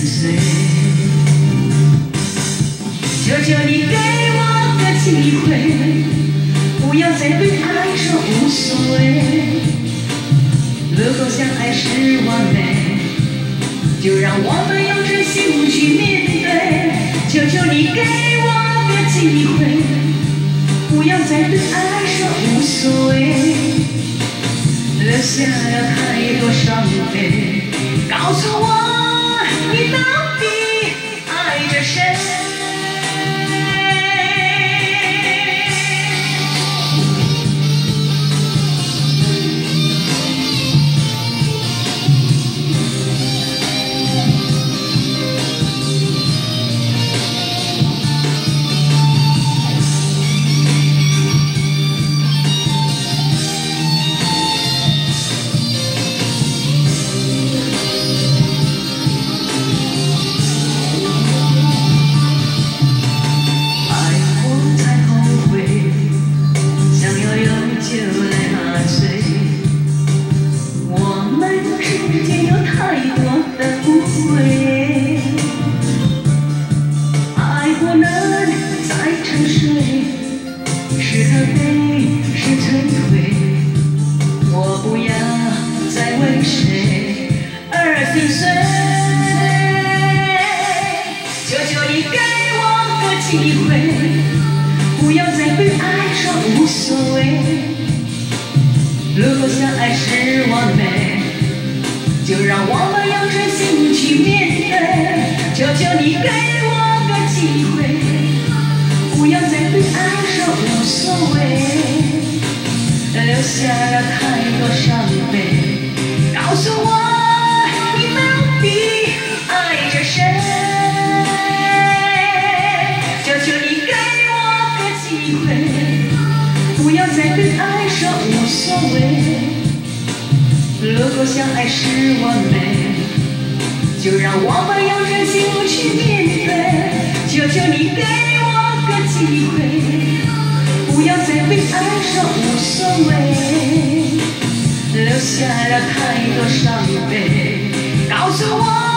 醉，求求你给我个机会，不要再对爱说无所谓。如果相爱是完美，就让我们用真心去面对。求求你给我个机会，不要再对爱说无所谓。留下了太多伤悲，告诉我。不要再为谁而心碎，求求你给我个机会，不要再对爱说无所谓。如果相爱是完美，就让我们用真心去面对。求求你给我个机会，不要再对爱说无所谓，留下如果相爱是完美，就让我们用真心去面对。求求你给我个机会，不要再被爱说无所谓，留下了太多伤悲。告诉我。